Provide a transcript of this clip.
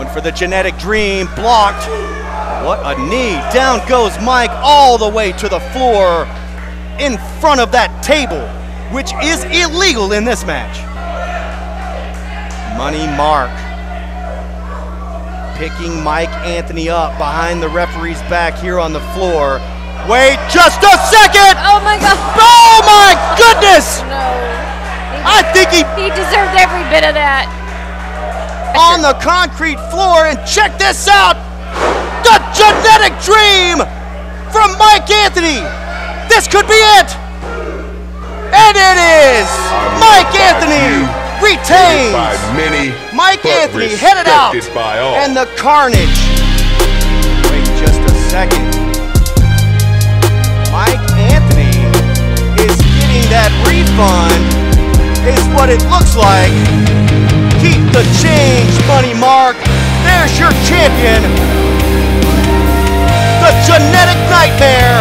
Going for the genetic dream, blocked. What a knee. Down goes Mike all the way to the floor in front of that table, which is illegal in this match. Money Mark picking Mike Anthony up behind the referee's back here on the floor. Wait just a second! Oh my god! Oh my goodness! No. I think he He deserved every bit of that. On the concrete floor and check this out! The genetic dream from Mike Anthony! This could be it! And it is! Mike Anthony retains! by many, Mike Anthony headed out! respected by all. And the carnage. Wait just a second. Mike Anthony is getting that refund, is what it looks like. Money Mark. There's your champion. The genetic nightmare.